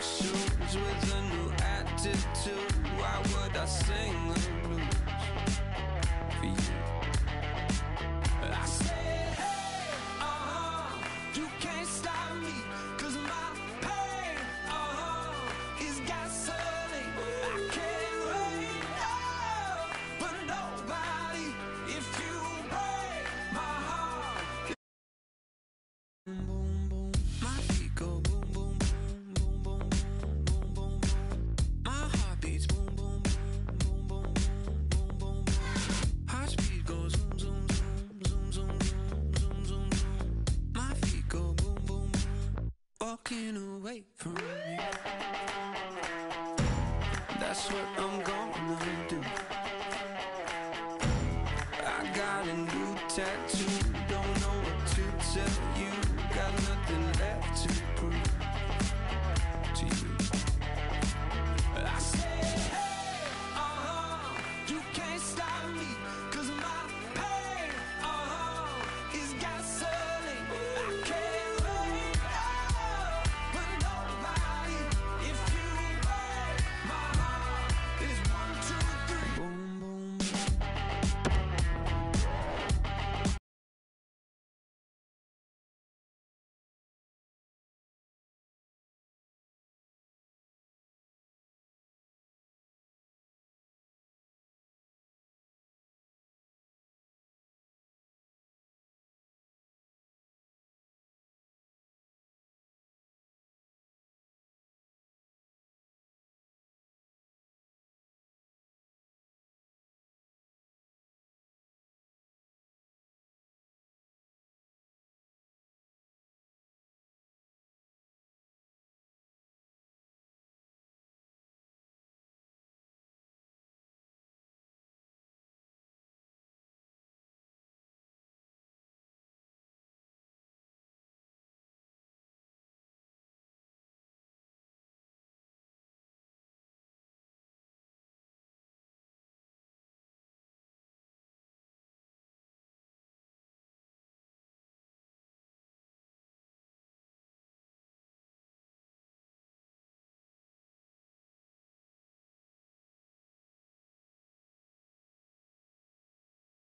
shoes with a new attitude. Why would I sing the blues for you?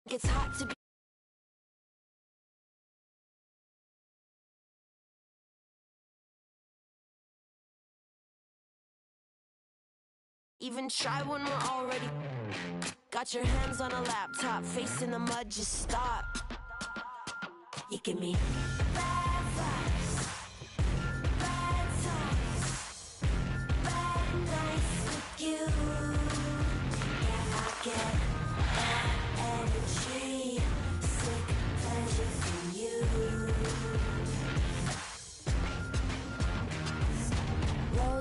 It's hot to be. Even try when we're already. Got your hands on a laptop, face in the mud, just stop. You give me bad vibes, bad times, bad nights with you.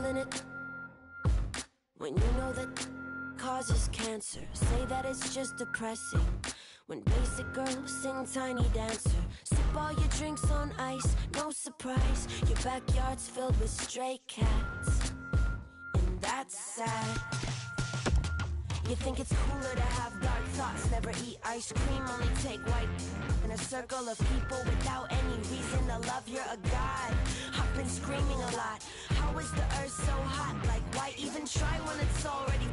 Rolling it when you know that causes cancer. Say that it's just depressing. When basic girls sing tiny dancer, sip all your drinks on ice, no surprise. Your backyard's filled with stray cats, and that's sad. You think it's cooler to have dark thoughts, never eat ice cream, only take white in a circle of people without any reason to love. You're a god. I've been screaming a lot. How is the earth so hot? Like, why even try when it's already?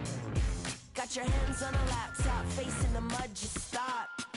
Got your hands on a laptop, face in the mud, just stop.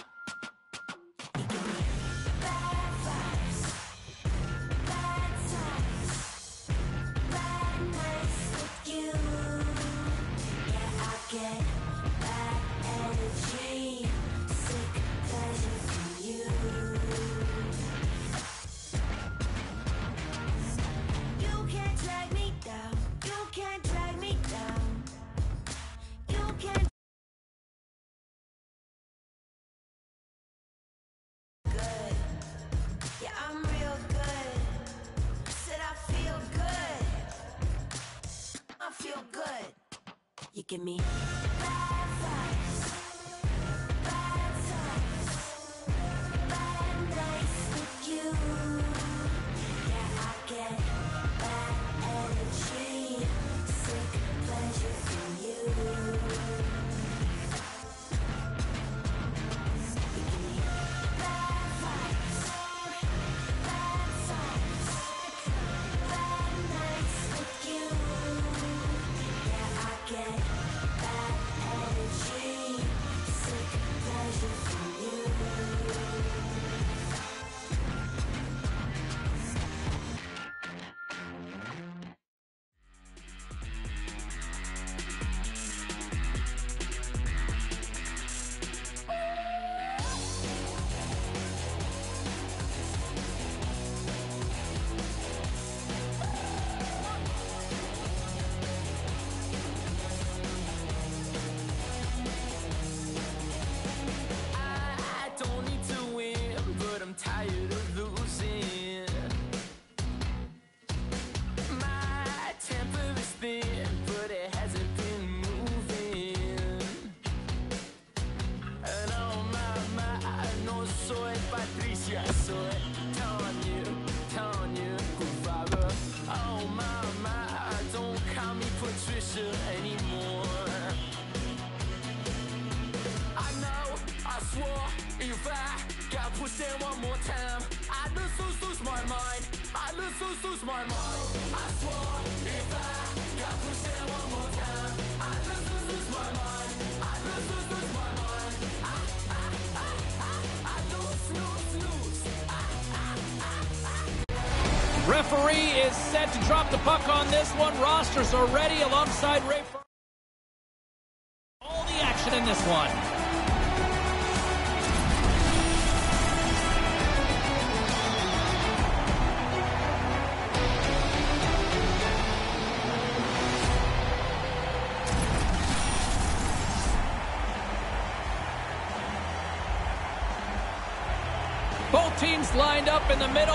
Referee is set to drop the puck on this one. Rosters are ready alongside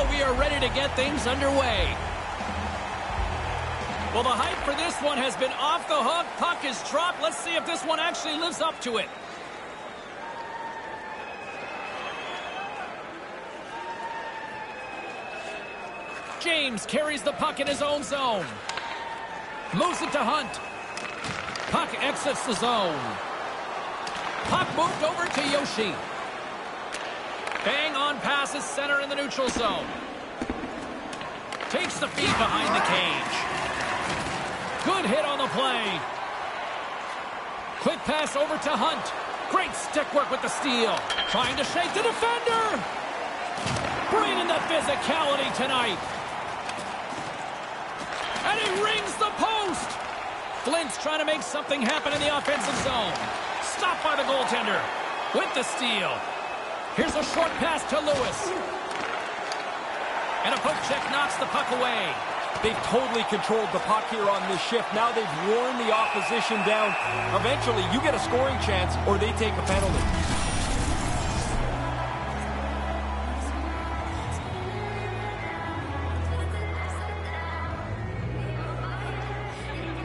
We are ready to get things underway. Well, the hype for this one has been off the hook. Puck is dropped. Let's see if this one actually lives up to it. James carries the puck in his own zone. Moves it to Hunt. Puck exits the zone. Puck moved over to Yoshi. Bang on passes center in the neutral zone. Takes the feed behind the cage. Good hit on the play. Quick pass over to Hunt. Great stick work with the steal. Trying to shake the defender. Bringing the physicality tonight. And he rings the post. Flint's trying to make something happen in the offensive zone. Stopped by the goaltender with the steal. Here's a short pass to Lewis. And a poke check knocks the puck away. They've totally controlled the puck here on this shift. Now they've worn the opposition down. Eventually, you get a scoring chance or they take a penalty.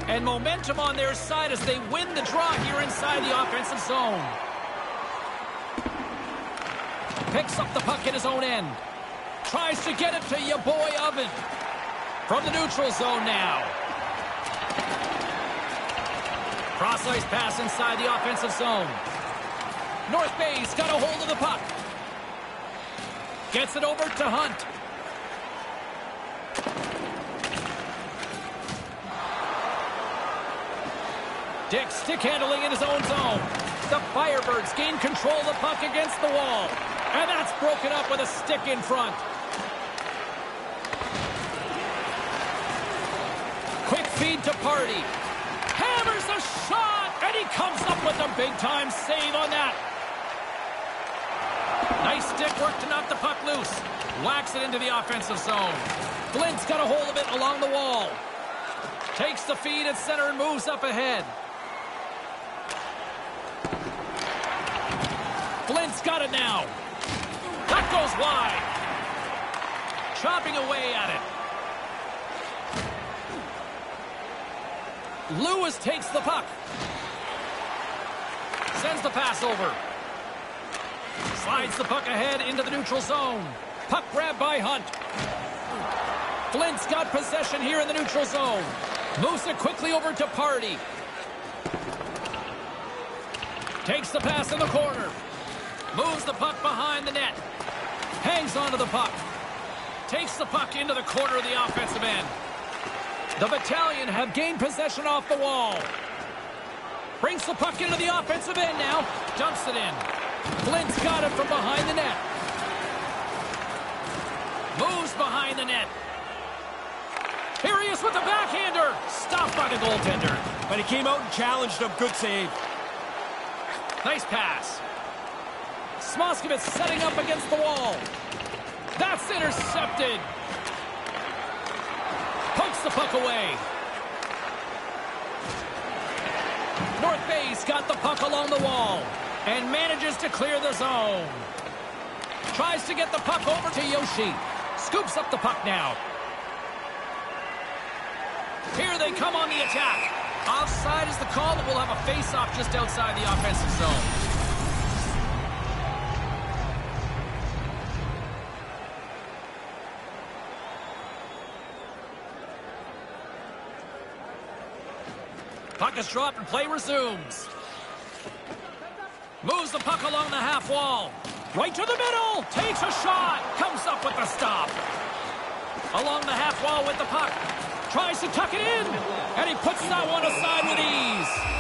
And momentum on their side as they win the draw here inside the offensive zone. Picks up the puck in his own end. Tries to get it to your boy Oven. From the neutral zone now. Cross ice pass inside the offensive zone. North Bay's got a hold of the puck. Gets it over to Hunt. Dick stick handling in his own zone. The Firebirds gain control of the puck against the wall. And that's broken up with a stick in front. Quick feed to Party. Hammers a shot, and he comes up with a big-time save on that. Nice stick work to knock the puck loose. Whacks it into the offensive zone. Flint's got a hold of it along the wall. Takes the feed at center and moves up ahead. Flint's got it now. That goes wide. Chopping away at it. Lewis takes the puck. Sends the pass over. Slides the puck ahead into the neutral zone. Puck grab by Hunt. Flint's got possession here in the neutral zone. Moves it quickly over to Party. Takes the pass in the corner. Moves the puck behind the net. Hangs onto the puck. Takes the puck into the corner of the offensive end. The battalion have gained possession off the wall. Brings the puck into the offensive end now. Dumps it in. Flint's got it from behind the net. Moves behind the net. Here he is with the backhander. Stopped by the goaltender. But he came out and challenged him. Good save. Nice pass. Smoskovitz setting up against the wall. That's intercepted. Pokes the puck away. North Bay's got the puck along the wall and manages to clear the zone. Tries to get the puck over to Yoshi. Scoops up the puck now. Here they come on the attack. Offside is the call, but we'll have a face-off just outside the offensive zone. Puck is dropped and play resumes. Moves the puck along the half wall. Right to the middle. Takes a shot. Comes up with the stop. Along the half wall with the puck. Tries to tuck it in. And he puts that one aside with ease.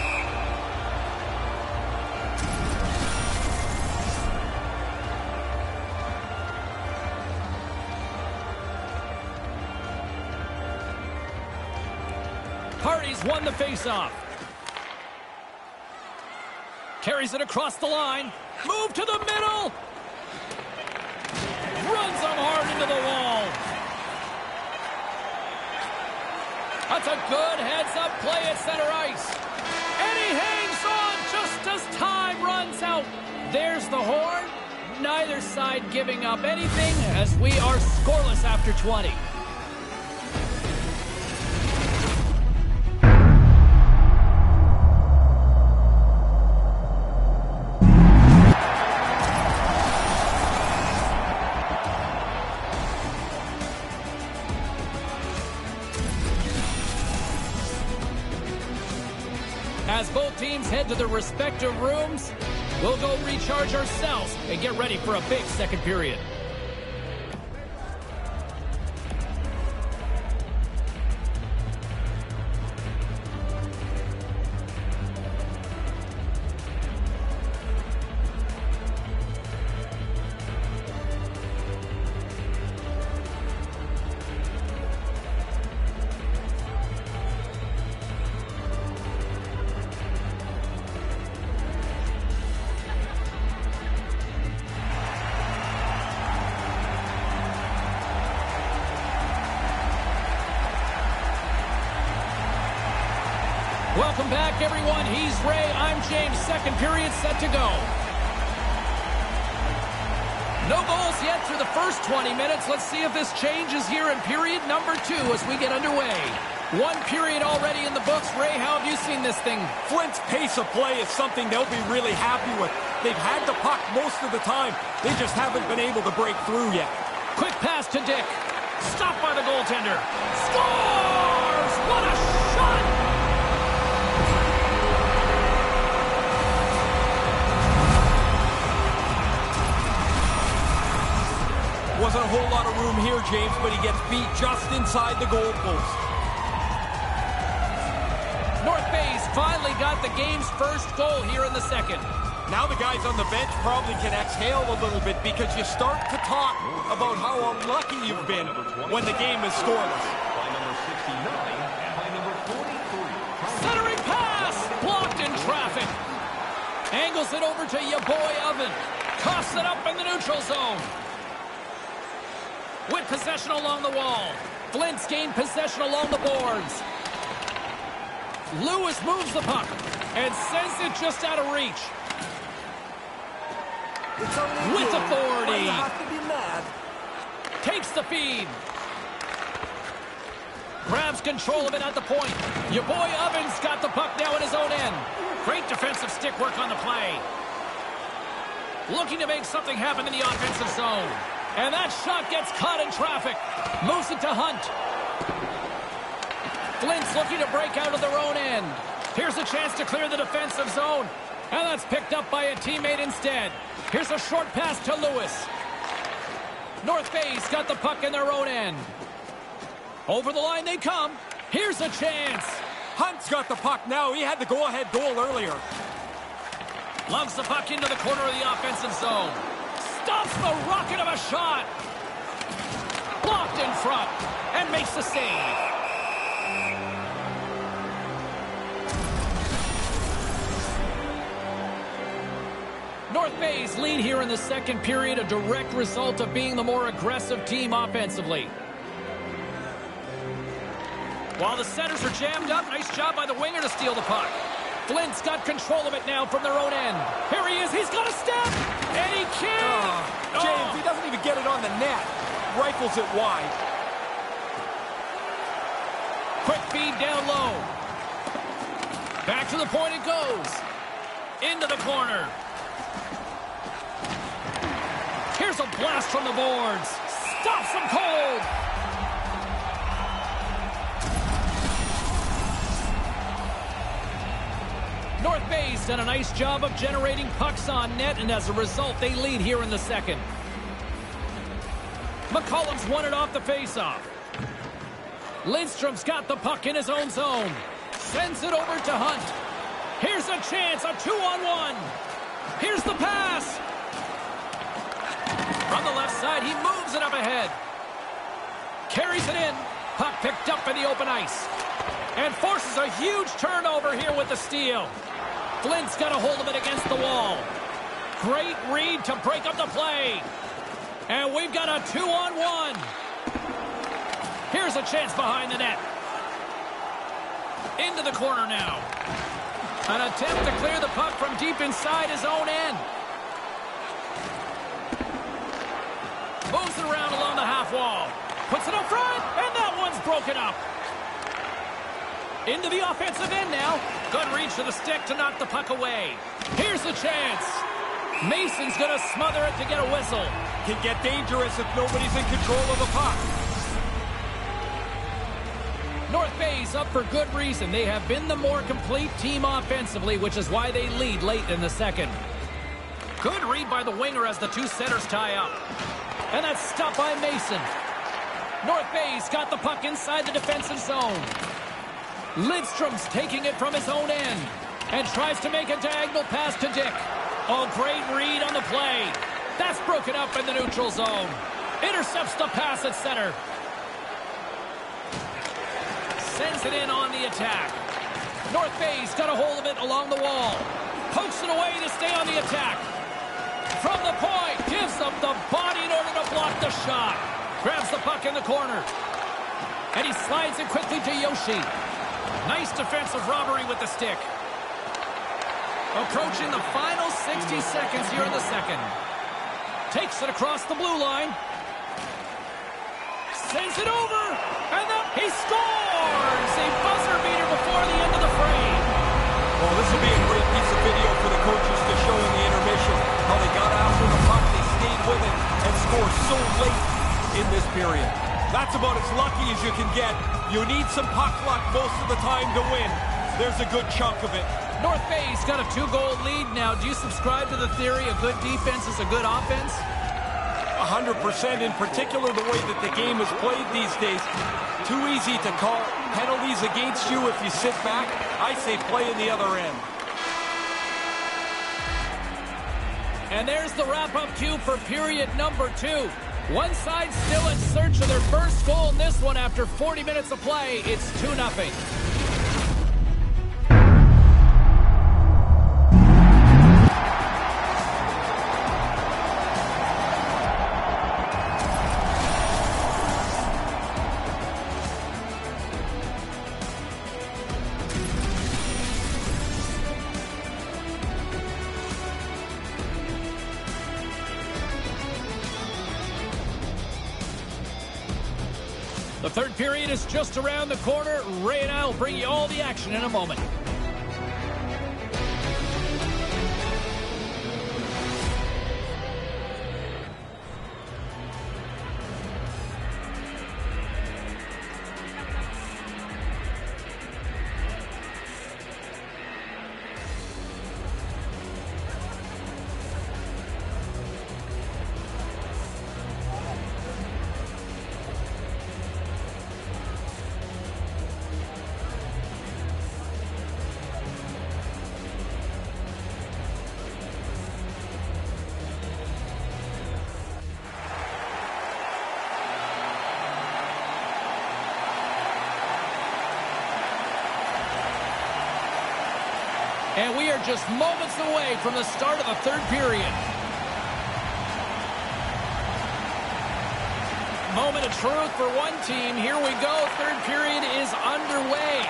Hardy's won the faceoff. Carries it across the line. Move to the middle. Runs hard into the wall. That's a good heads-up play at center ice. And he hangs on just as time runs out. There's the horn. Neither side giving up anything as we are scoreless after 20. To their respective rooms, we'll go recharge ourselves and get ready for a big second period. Welcome back, everyone. He's Ray. I'm James. Second period set to go. No goals yet through the first 20 minutes. Let's see if this changes here in period number two as we get underway. One period already in the books. Ray, how have you seen this thing? Flint's pace of play is something they'll be really happy with. They've had the puck most of the time. They just haven't been able to break through yet. Quick pass to Dick. Stopped by the goaltender. Scores! What a Wasn't a whole lot of room here, James, but he gets beat just inside the goal post. North Bay's finally got the game's first goal here in the second. Now the guys on the bench probably can exhale a little bit because you start to talk about how unlucky you've been when the game is scoreless. Centering pass! Blocked in traffic. Angles it over to your boy Oven. Coughs it up in the neutral zone. With possession along the wall. Flint's gained possession along the boards. Lewis moves the puck and sends it just out of reach. With authority. Takes the feed. Grabs control of it at the point. Your boy Ovens got the puck now in his own end. Great defensive stick work on the play. Looking to make something happen in the offensive zone. And that shot gets caught in traffic. Moves it to Hunt. Flint's looking to break out of their own end. Here's a chance to clear the defensive zone. And that's picked up by a teammate instead. Here's a short pass to Lewis. North Bay's got the puck in their own end. Over the line they come. Here's a chance. Hunt's got the puck now. He had the go-ahead goal earlier. Loves the puck into the corner of the offensive zone. Stops the rocket of a shot. Blocked in front and makes the save. North Bay's lead here in the second period, a direct result of being the more aggressive team offensively. While the centers are jammed up, nice job by the winger to steal the puck. Flint's got control of it now from their own end. Here he is, he's got a step, and he can't. Oh, James, he doesn't even get it on the net. Rifles it wide. Quick feed down low. Back to the point it goes. Into the corner. Here's a blast from the boards. Stops them cold. North Bay's done a nice job of generating pucks on net, and as a result, they lead here in the second. McCollum's won it off the faceoff. Lindstrom's got the puck in his own zone. Sends it over to Hunt. Here's a chance, a two-on-one. Here's the pass. From the left side, he moves it up ahead. Carries it in. Puck picked up in the open ice. And forces a huge turnover here with the steal. Flint's got a hold of it against the wall. Great read to break up the play. And we've got a two-on-one. Here's a chance behind the net. Into the corner now. An attempt to clear the puck from deep inside his own end. Moves it around along the half wall. Puts it up front, and that one's broken up. Into the offensive end now. Good reach to the stick to knock the puck away. Here's the chance. Mason's going to smother it to get a whistle. Can get dangerous if nobody's in control of the puck. North Bay's up for good reason. They have been the more complete team offensively, which is why they lead late in the second. Good read by the winger as the two centers tie up. And that's stopped by Mason. North Bay's got the puck inside the defensive zone. Lidstrom's taking it from his own end and tries to make a diagonal pass to Dick. Oh, great read on the play. That's broken up in the neutral zone. Intercepts the pass at center. Sends it in on the attack. North Bay's got a hold of it along the wall. Pokes it away to stay on the attack. From the point, gives them the body in order to block the shot. Grabs the puck in the corner. And he slides it quickly to Yoshi. Nice defensive robbery with the stick. Approaching the final 60 seconds here in the second. Takes it across the blue line. Sends it over. And then he scores! A buzzer beater before the end of the frame. Well, this will be a great piece of video for the coaches to show in the intermission. How they got after the puck, they stayed with it, and scored so late in this period. That's about as lucky as you can get. You need some puck luck most of the time to win. There's a good chunk of it. North Bay's got a two-goal lead now. Do you subscribe to the theory a good defense is a good offense? 100% in particular the way that the game is played these days. Too easy to call penalties against you if you sit back. I say play in the other end. And there's the wrap-up cue for period number two. One side still in search of their first goal in this one after 40 minutes of play. It's 2 0. Just around the corner. Ray and I will bring you all the action in a moment. And we are just moments away from the start of the third period. Moment of truth for one team. Here we go. Third period is underway.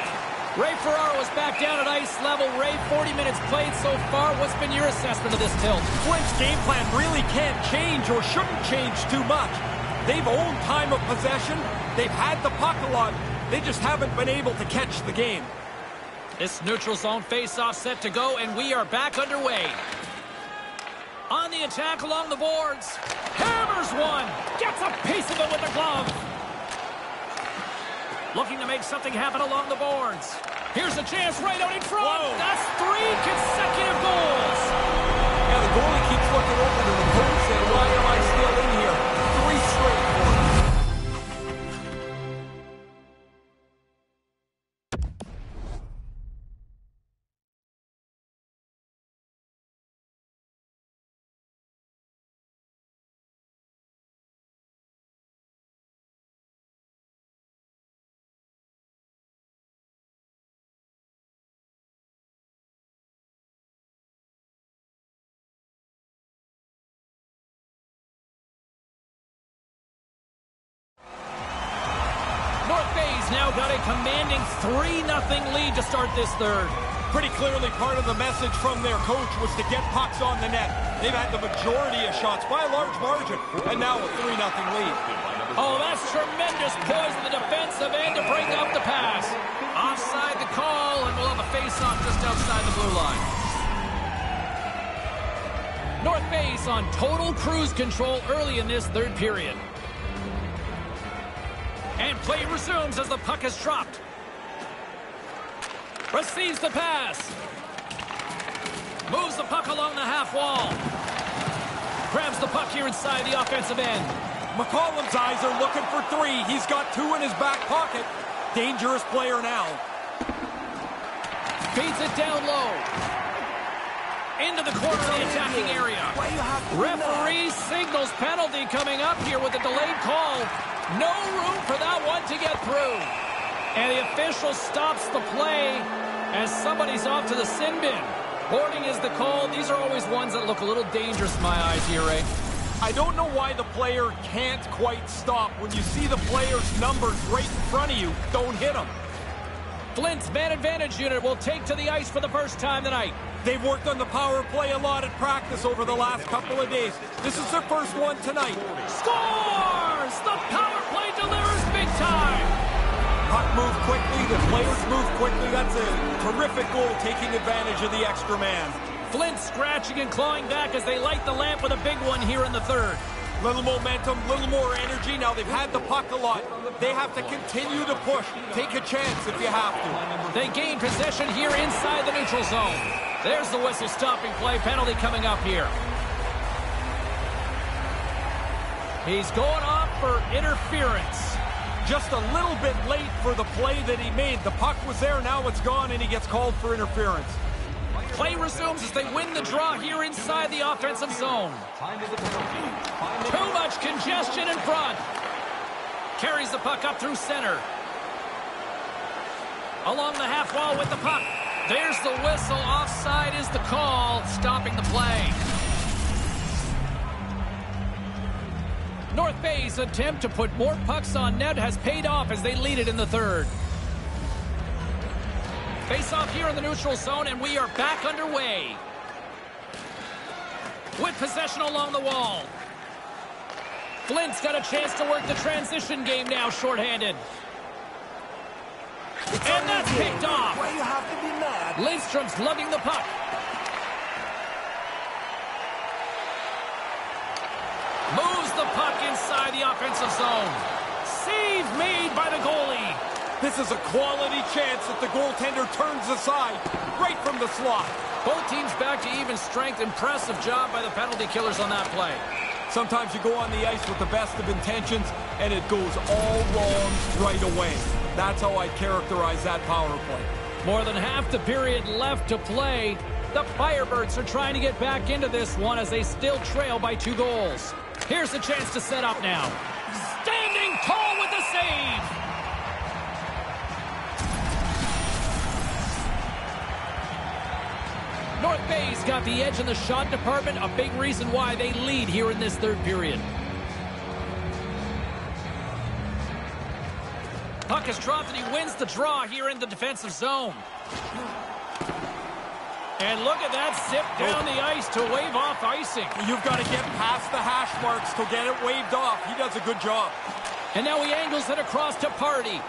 Ray Ferraro is back down at ice level. Ray, 40 minutes played so far. What's been your assessment of this tilt? Flint's game plan really can't change or shouldn't change too much. They've owned time of possession. They've had the puck a lot. They just haven't been able to catch the game. This neutral zone face-off set to go, and we are back underway. On the attack along the boards. Hammers one. Gets a piece of it with the glove. Looking to make something happen along the boards. Here's a chance right out in front. Whoa. That's three consecutive goals. Yeah, the goalie keeps looking over to the coach now got a commanding 3-0 lead to start this third. Pretty clearly part of the message from their coach was to get pucks on the net. They've had the majority of shots by a large margin, and now a 3-0 lead. Oh, that's tremendous poise in the defensive end to break up the pass. Offside the call, and we'll have a face-off just outside the blue line. North Bay's on total cruise control early in this third period. And play resumes as the puck is dropped. Receives the pass. Moves the puck along the half wall. Grabs the puck here inside the offensive end. McCollum's eyes are looking for three. He's got two in his back pocket. Dangerous player now. Feeds it down low. Into the corner of the attacking area. Referee signals penalty coming up here with a delayed call. No room for that one to get through. And the official stops the play as somebody's off to the sin bin. Boarding is the call. These are always ones that look a little dangerous in my eyes here, Ray. I don't know why the player can't quite stop. When you see the player's numbers right in front of you, don't hit him. Flint's man advantage unit will take to the ice for the first time tonight. They've worked on the power play a lot at practice over the last couple of days. This is their first one tonight. Scores! The power Puck moved quickly, the players move quickly. That's a terrific goal taking advantage of the extra man. Flint scratching and clawing back as they light the lamp with a big one here in the third. Little momentum, little more energy. Now they've had the puck a lot. They have to continue to push. Take a chance if you have to. They gain possession here inside the neutral zone. There's the whistle stopping play penalty coming up here. He's going off for interference. Just a little bit late for the play that he made. The puck was there, now it's gone, and he gets called for interference. Play resumes as they win the draw here inside the offensive zone. Too much congestion in front. Carries the puck up through center. Along the half wall with the puck. There's the whistle. Offside is the call, stopping the play. North Bay's attempt to put more pucks on net has paid off as they lead it in the third. Face off here in the neutral zone, and we are back underway. With possession along the wall. Flint's got a chance to work the transition game now, shorthanded. And that's picked off. Why you have to be mad? Lindstrom's lugging the puck. Moves the puck inside the offensive zone. Save made by the goalie. This is a quality chance that the goaltender turns aside right from the slot. Both teams back to even strength. Impressive job by the penalty killers on that play. Sometimes you go on the ice with the best of intentions, and it goes all wrong right away. That's how I characterize that power play. More than half the period left to play. The Firebirds are trying to get back into this one as they still trail by two goals. Here's the chance to set up now. Standing tall with the save. North Bay's got the edge in the shot department, a big reason why they lead here in this third period. Puck is dropped and he wins the draw here in the defensive zone. And look at that zip down the ice to wave off icing. You've got to get past the hash marks to get it waved off. He does a good job. And now he angles it across to Party.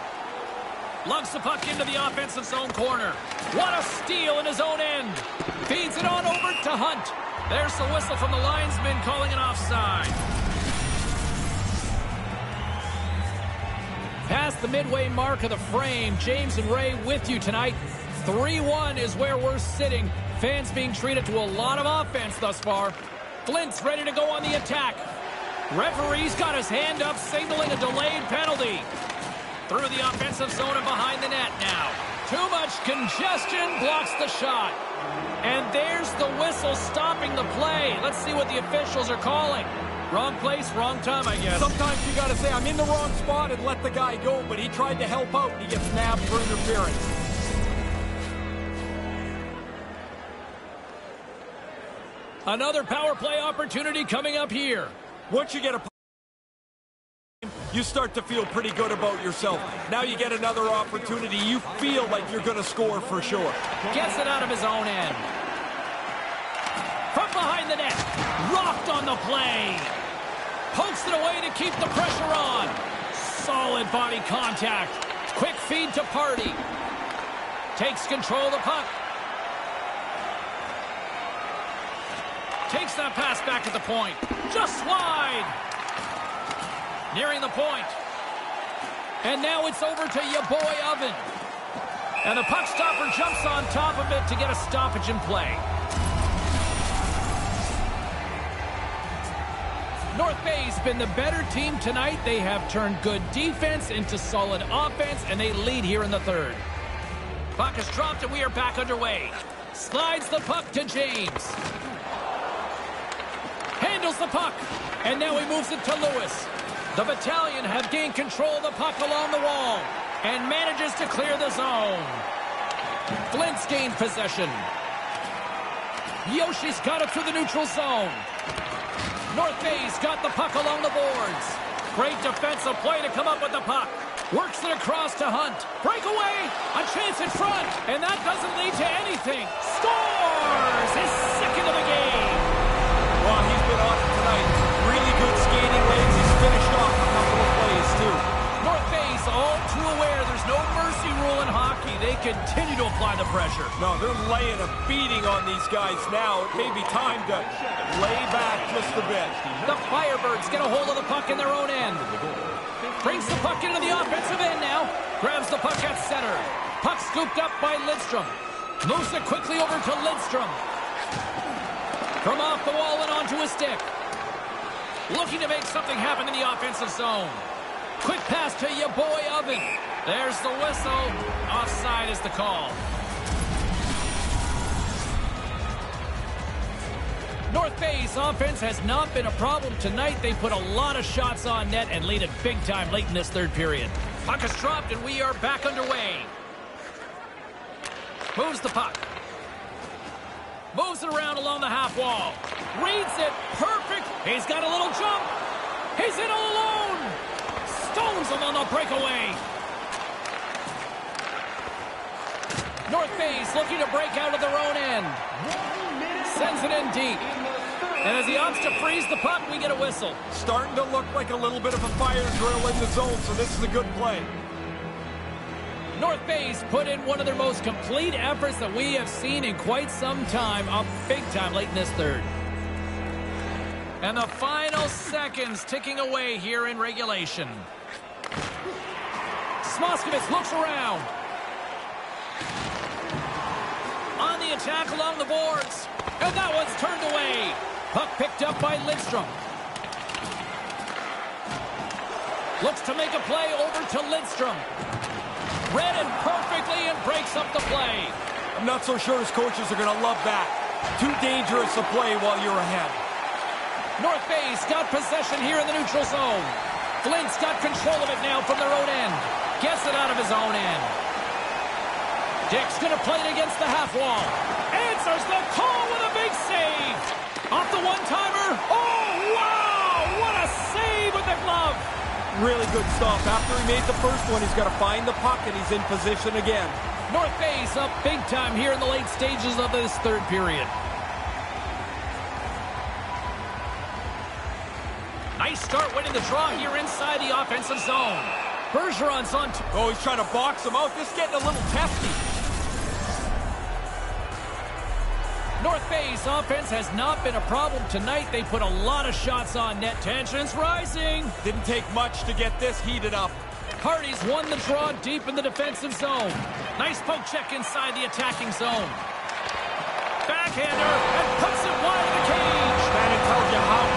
Lugs the puck into the offensive zone corner. What a steal in his own end. Feeds it on over to Hunt. There's the whistle from the linesman calling an offside. Past the midway mark of the frame, James and Ray with you tonight. 3-1 is where we're sitting. Fans being treated to a lot of offense thus far. Flint's ready to go on the attack. Referee's got his hand up, signaling a delayed penalty. Through the offensive zone and behind the net now. Too much congestion blocks the shot. And there's the whistle stopping the play. Let's see what the officials are calling. Wrong place, wrong time, I guess. Sometimes you got to say, I'm in the wrong spot and let the guy go, but he tried to help out and he gets nabbed for interference. Another power play opportunity coming up here. Once you get a you start to feel pretty good about yourself. Now you get another opportunity. You feel like you're going to score for sure. Gets it out of his own end. From behind the net. Rocked on the play. Pokes it away to keep the pressure on. Solid body contact. Quick feed to Party. Takes control of the puck. Takes that pass back at the point. Just wide. Nearing the point. And now it's over to your boy Oven. And the puck stopper jumps on top of it to get a stoppage in play. North Bay's been the better team tonight. They have turned good defense into solid offense, and they lead here in the third. Puck is dropped, and we are back underway. Slides the puck to James. The puck, and now he moves it to Lewis. The battalion have gained control of the puck along the wall and manages to clear the zone. Flint's gained possession. Yoshi's got it through the neutral zone. North Bay's got the puck along the boards. Great defensive play to come up with the puck. Works it across to Hunt. Breakaway. A chance in front. And that doesn't lead to anything. Scores! His finished off a couple of plays, too. North Bay's all too aware there's no mercy rule in hockey. They continue to apply the pressure. No, they're laying a beating on these guys now. It may be time to lay back just a bit. The Firebirds get a hold of the puck in their own end. Brings the puck into the offensive end now. Grabs the puck at center. Puck scooped up by Lidstrom. Moves it quickly over to Lidstrom. From off the wall and onto his stick. Looking to make something happen in the offensive zone. Quick pass to your boy Oven. There's the whistle. Offside is the call. North Bay's offense has not been a problem tonight. They put a lot of shots on net and lead it big time late in this third period. Puck is dropped and we are back underway. Moves the puck. Moves it around along the half wall. Reads it perfect. He's got a little jump. He's in all alone. Stones him on the breakaway. North Bay's looking to break out of their own end. Sends it in deep. And as he opts to freeze the puck, we get a whistle. Starting to look like a little bit of a fire drill in the zone, so this is a good play. North Bay's put in one of their most complete efforts that we have seen in quite some time, up big time late in this third. And the final seconds ticking away here in regulation. Smoskovitz looks around. On the attack along the boards. And that one's turned away. Puck picked up by Lindstrom. Looks to make a play over to Lidstrom. Read it perfectly and breaks up the play. I'm not so sure his coaches are going to love that. Too dangerous to play while you're ahead. North Bay's got possession here in the neutral zone. Flint's got control of it now from their own end. Gets it out of his own end. Dick's going to play it against the half wall. Answers the call with a big save. Off the one-timer. Oh, wow! What a save with the glove. Really good stuff. After he made the first one, he's got to find the puck, and he's in position again. North Bay's up big time here in the late stages of this third period. Nice start winning the draw here inside the offensive zone. Bergeron's on. Oh, he's trying to box him out. This is getting a little testy. Bay's offense has not been a problem tonight. They put a lot of shots on net. Tensions rising. Didn't take much to get this heated up. Hardy's won the draw deep in the defensive zone. Nice poke check inside the attacking zone. Backhander and puts it wide of the cage. It tells you how